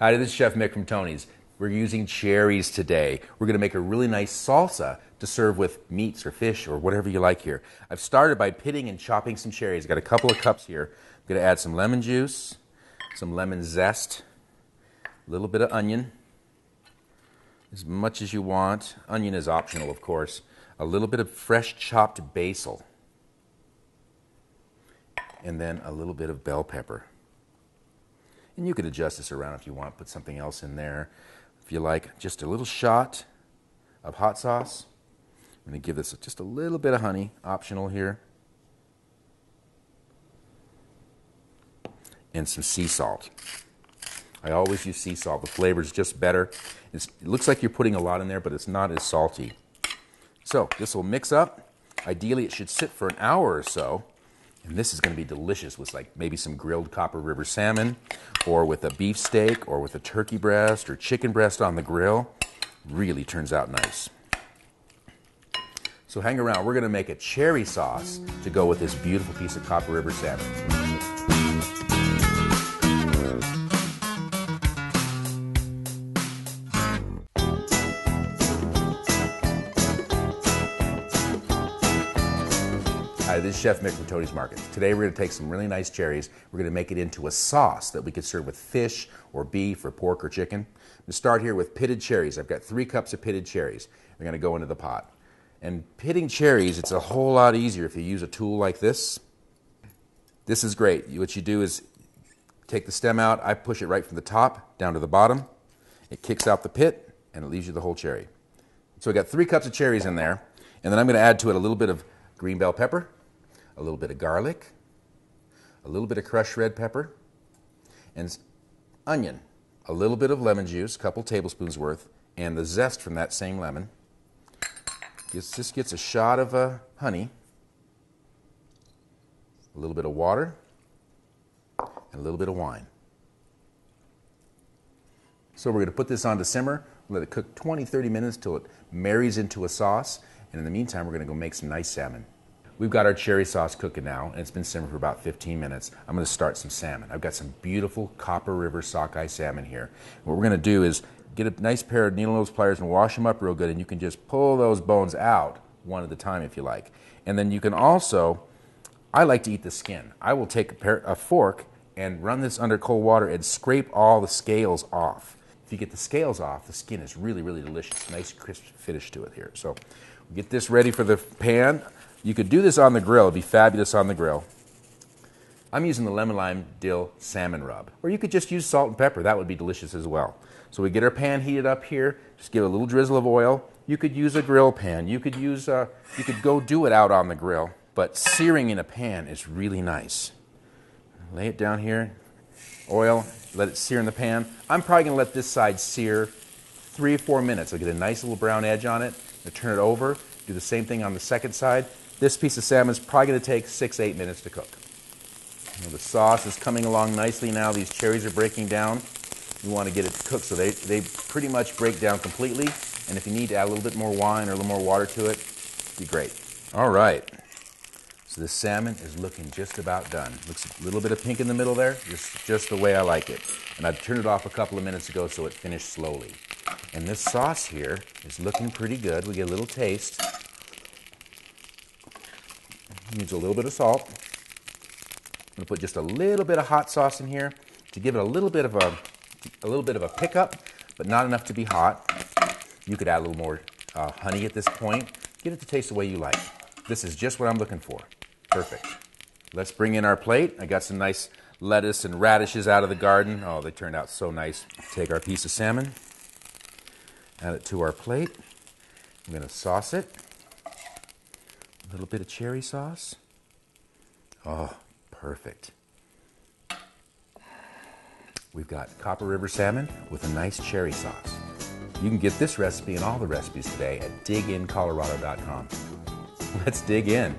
Hi, this is Chef Mick from Tony's. We're using cherries today. We're going to make a really nice salsa to serve with meats or fish or whatever you like here. I've started by pitting and chopping some cherries. I've got a couple of cups here. I'm going to add some lemon juice, some lemon zest, a little bit of onion, as much as you want. Onion is optional, of course. A little bit of fresh chopped basil, and then a little bit of bell pepper. And you could adjust this around if you want, put something else in there. If you like, just a little shot of hot sauce. I'm going to give this just a little bit of honey, optional here. And some sea salt. I always use sea salt. The flavor is just better. It's, it looks like you're putting a lot in there, but it's not as salty. So this will mix up. Ideally, it should sit for an hour or so. And this is going to be delicious with like maybe some grilled Copper River salmon or with a beef steak or with a turkey breast or chicken breast on the grill. Really turns out nice. So hang around. We're going to make a cherry sauce to go with this beautiful piece of Copper River salmon. Hi, this is Chef Mick from Tony's Market. Today we're going to take some really nice cherries. We're going to make it into a sauce that we could serve with fish or beef or pork or chicken. I'm going to start here with pitted cherries. I've got three cups of pitted cherries. They're going to go into the pot. And pitting cherries, it's a whole lot easier if you use a tool like this. This is great. What you do is take the stem out. I push it right from the top down to the bottom. It kicks out the pit and it leaves you the whole cherry. So I got three cups of cherries in there. And then I'm going to add to it a little bit of green bell pepper a little bit of garlic, a little bit of crushed red pepper, and onion, a little bit of lemon juice, a couple tablespoons worth, and the zest from that same lemon. Just gets a shot of uh, honey, a little bit of water, and a little bit of wine. So we're going to put this on to simmer, let it cook 20, 30 minutes till it marries into a sauce, and in the meantime, we're going to go make some nice salmon. We've got our cherry sauce cooking now, and it's been simmering for about 15 minutes. I'm going to start some salmon. I've got some beautiful Copper River sockeye salmon here. What we're going to do is get a nice pair of needle nose pliers and wash them up real good, and you can just pull those bones out one at a time if you like. And then you can also, I like to eat the skin. I will take a, pair, a fork and run this under cold water and scrape all the scales off. If you get the scales off, the skin is really, really delicious. Nice crisp finish to it here. So get this ready for the pan. You could do this on the grill, it'd be fabulous on the grill. I'm using the lemon lime dill salmon rub, or you could just use salt and pepper, that would be delicious as well. So we get our pan heated up here, just give a little drizzle of oil. You could use a grill pan, you could use, a, uh, you could go do it out on the grill, but searing in a pan is really nice. Lay it down here, oil, let it sear in the pan. I'm probably gonna let this side sear three or four minutes. I'll get a nice little brown edge on it, i turn it over, do the same thing on the second side. This piece of salmon is probably going to take six, eight minutes to cook. The sauce is coming along nicely now. These cherries are breaking down. You want to get it cooked so they, they pretty much break down completely. And if you need to add a little bit more wine or a little more water to it, be great. All right. So the salmon is looking just about done. Looks a little bit of pink in the middle there, just, just the way I like it. And I turned it off a couple of minutes ago so it finished slowly. And this sauce here is looking pretty good. We get a little taste. Needs a little bit of salt. I'm going to put just a little bit of hot sauce in here to give it a little bit of a, a little bit of a pickup, but not enough to be hot. You could add a little more uh, honey at this point. Get it to taste the way you like. This is just what I'm looking for. Perfect. Let's bring in our plate. I got some nice lettuce and radishes out of the garden. Oh, they turned out so nice. Take our piece of salmon, add it to our plate. I'm going to sauce it. A little bit of cherry sauce. Oh, perfect. We've got Copper River salmon with a nice cherry sauce. You can get this recipe and all the recipes today at digincolorado.com. Let's dig in.